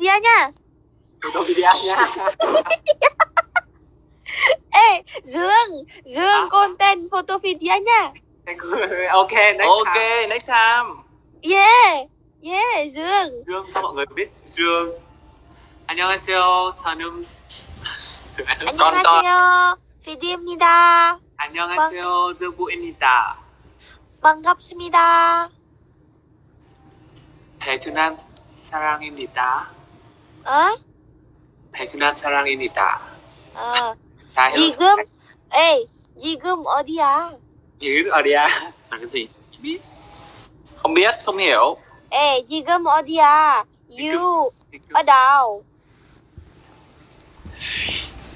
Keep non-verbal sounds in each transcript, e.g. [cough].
video nha photo video nha ê [laughs] dương dương Hả? content photo video nha ok next ok time. next time yeah yeah dương dương sao mọi người biết dương 안녕하세요 저는 안녕하세요 피디입니다 안녕하세요 dương 반갑습니다 베트남 사랑입니다 어? 베트남 사랑입니다 어 자 지금 ê 지금 어디야 giữ ở đi à là cái gì không biết không hiểu ê 지금 어디야 you ở đâu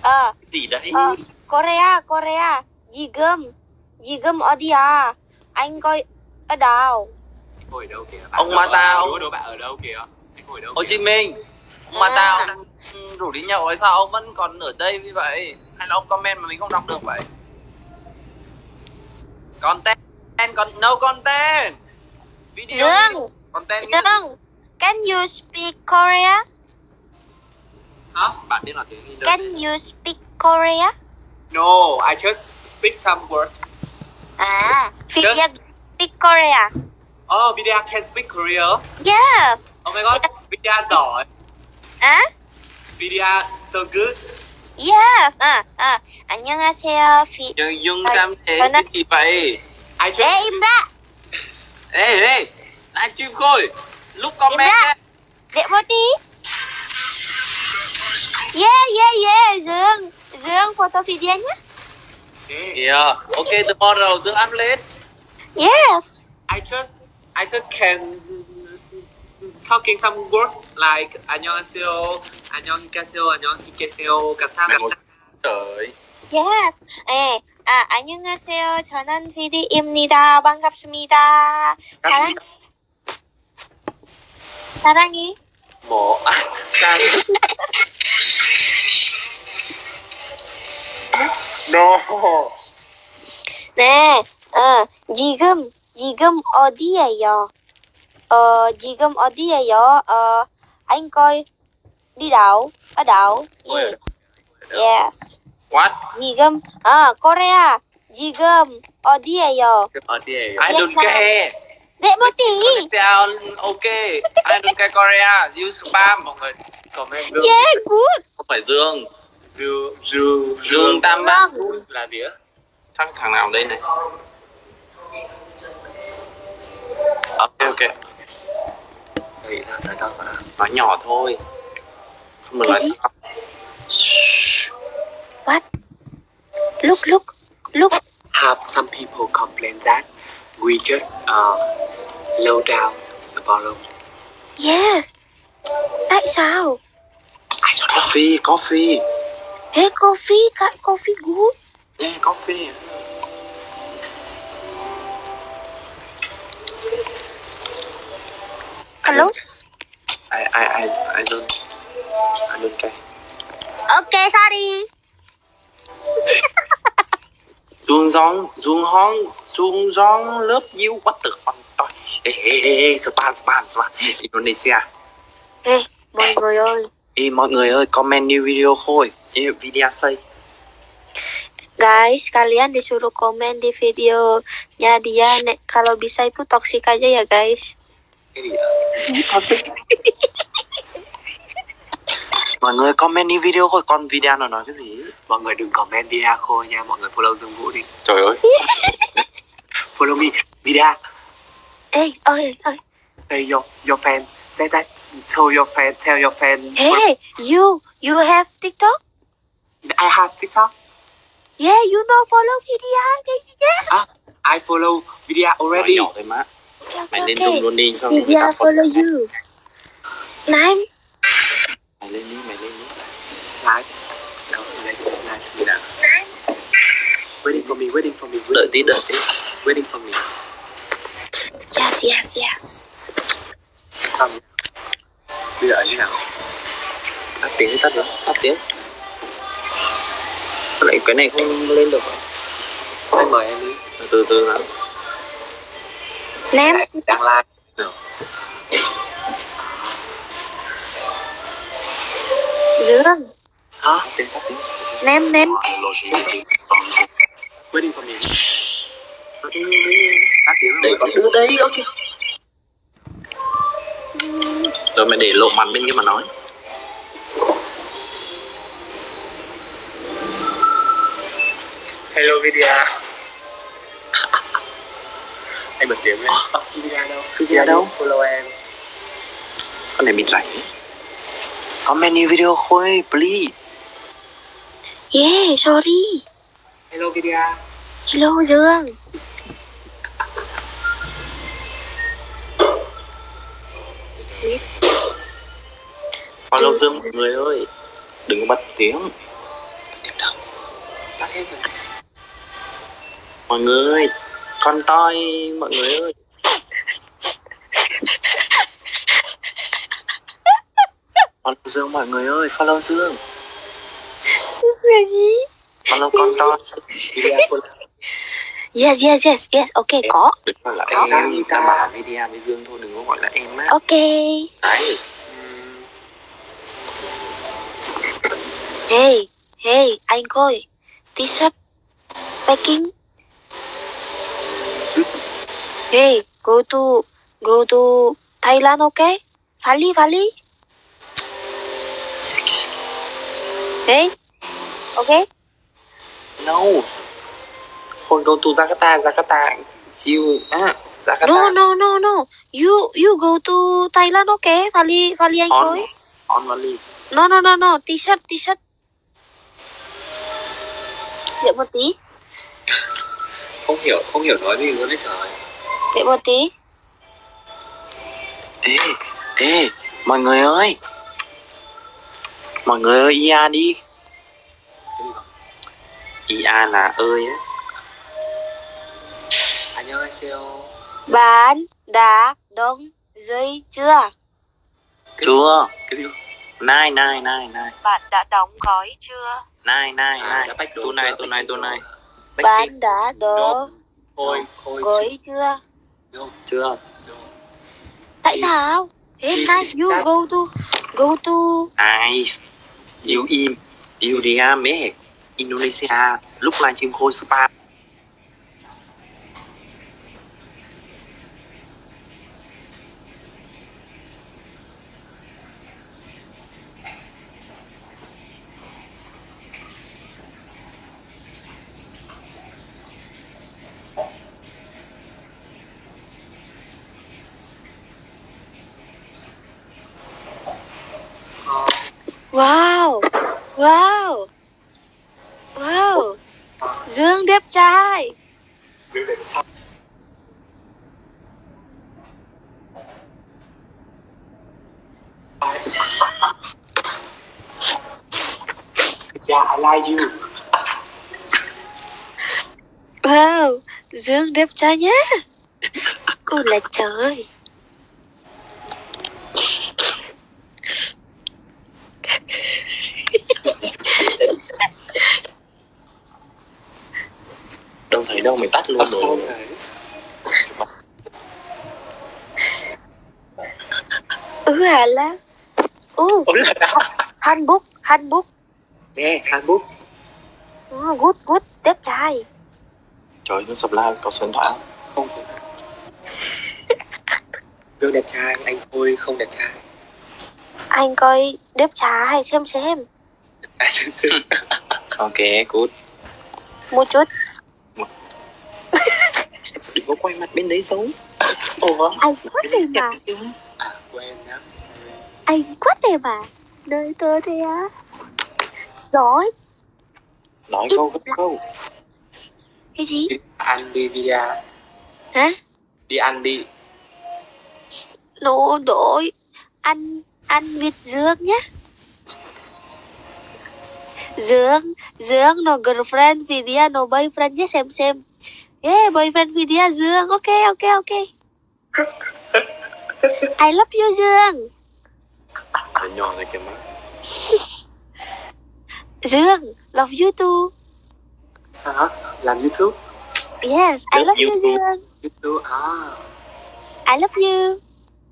ờ gì đấy ờ Korea Korea 지금 지금 어디야 anh coi ở đâu anh ngồi ở đâu kìa Ông đố- Ma Tao. đố đố bạn ở đâu kìa anh ngồi ở đâu Hồ kìa? Chí Minh mà À. tao rủ đi nhậu hay sao? Ông vẫn còn ở đây như vậy. Hay là ông comment mà mình không đọc được vậy? Content con no content. Video Dương content Dương can you speak Korea? Hả? Bạn biết là tiếng Indonesia can you speak Korea? No I just speak some word. À Vidya speak Korea. Oh Vidya can speak Korea? Yes. Oh my god Vidya giỏi à Vidya so good yes à à 안녕하세요 피 nhưng nhưng À, cam thế còn cái nó- gì vậy I just ê im ra ê ê livestream khôi lúc im comment ra ấy, để một tí yeah yeah yeah Dương Dương photo video nhé okay. kìa ok tomorrow dương up lên yes I just I just can talking some word like 안녕하세요. 안녕하세요. 안녕하세요. 감사합니다. trời yes. 예, 아, 안녕하세요. 저는 PD입니다. 반갑습니다. 사랑, 사랑해. một à, sang no 네, 어, 지금, 지금 어디에요? Ờ, 지금 어디에요? Ờ, anh coi đi đâu? Ở đâu? Yeah. Yes. what 지금, 아, 코리아. 지금 어디에요? ở thì I Việt don't Nam. care 네, một tí. down ok I don't care Korea you spam mọi người comment Dương Yeah, good. không phải Dương Dương Dương Dương Tam Bác Dương. là gì á chắc thằng nào đây này ok ok Thì tao đợi tao vào nói nhỏ thôi không được nói to. What? Look, look, look. Have some people complain that we just uh, low down the volume Yes. Tại sao? I don't know coffee coffee Hey, coffee, coffee good. yeah coffee Close. I I I I don't I don't care Okay, sorry. Dung Dong Dung Hong Dung Dong love you what the fuck ê ê ê ê spam spam spam Indonesia Ê, mọi người ơi. Ê mọi người ơi comment new video thôi Ê, video say Guys, kalian disuruh komen di videonya dia. Kalau bisa itu toxic aja ya guys. Cái gì? Toxic [laughs] Mọi người comment new video thôi Con video nó nói cái gì? Mọi người đừng comment Vida Khôi nha Mọi người follow Dương Vũ đi Trời ơi [laughs] Follow me Vida Ê, ơi, ơi. Say your, your fan Say that to your fan Tell your fan Hey, you, you have TikTok? I have TikTok Yeah, you know follow video guys nhá. Ah, I follow Nói already nhỏ thôi má Mày okay, lên okay. luôn đi Xong người ta follow you. Này, Mày lên đi mày lên đi. Live. Đâu, live, live Vida Waiting for me, waiting for me waiting, Đợi tí đợi tí. Waiting for me. Yes, yes, yes. Xong. Bây giờ như nào? Tắt tiếng tắt tiếng Tắt tiếng. Lại cái này không lên được? Anh mời em đi. Từ từ nào Nem, Đang Nào. Dương. Hả? Tiếng tắt tiếng Nem nem waiting for me để con đưa đây ok. Rồi mày để lộ mặt bên kia mà nói. Hello Vidya anh bật tiếng lên. Vidya đâu. Vidya đâu? follow em. Con này bị rảnh comment new video khôi please. Yeah sorry. Hello Vidya Hello Dương. Follow dương mọi người ơi. Đừng có bật tiếng. Tiếng đâu tắt hết rồi. Mọi người con toi mọi người ơi. Follow dương mọi người ơi follow dương. Là gì? follow con toi. Yes yes yes yes. Ok có. đừng gọi là Có. em đã bảo video với dương thôi đừng có gọi là em á. Ok. Đấy. Hey Hey anh coi T-shirt Packing Hey Go to Go to Thailand ok Fali Fali Hey Ok. No. Không go to Jakarta Jakarta chill á Jakarta. No no no no. You you go to Thailand ok Fali Fali anh on. coi. On Bali No no no no. T-shirt T-shirt. Đợi một tí. Không hiểu không hiểu nói gì luôn đấy trời để một tí. Ê, ê, mọi người ơi. Mọi người ơi, ia đi. Ia là ơi á. Bạn đã đông dây chưa? Chưa. Này, này, này, này Bạn đã đóng gói chưa? Này, này, này Tôi này, tôi này, tôi này Bạn đã đóng gói chưa? Chưa? Tại sao? Hey, Thì- nice, you that- go to go to im yêu đi à mẹ Indonesia lúc livestream khôi spa Wow, wow, wow. Dương đẹp trai. Yeah, I like you. Wow, Dương đẹp trai nhá. Ôi là trời. Đâu mày tắt luôn rồi. Ừ hả là. Ừ, handbook, handbook. Nè, Hàn Quốc. Ừ, good, good, đẹp trai. trời nó sập live có điện thoại không? Dương đẹp trai, anh Khôi không đẹp trai. Anh coi đẹp trai xem xem. Sự. ok good Một chút. Có quay mặt bên đấy xấu [laughs] ủa Anh quá đẹp mà. À, quên. Anh quá đẹp mà. Đời tớ thế á. Giỏi. nói câu gấp câu Cái gì? Đi ăn đi Vidya. Hả? Đi ăn đi. Nô đổi. Anh, anh Việt Dương nhá. Dương, Dương no girlfriend Vidya no boyfriend nhé xem xem. Yeah, boyfriend Vidya Dương. Ok, ok, ok. [laughs] I love you Dương. Nó nhỏ này kìa má [laughs] Dương, love you too. Hả? Làm YouTube. Yes, I Love love you you too. Dương. YouTube. À. I love you.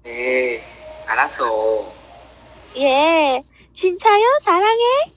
Nè. 알았어. Yeah. 진짜요? 사랑해?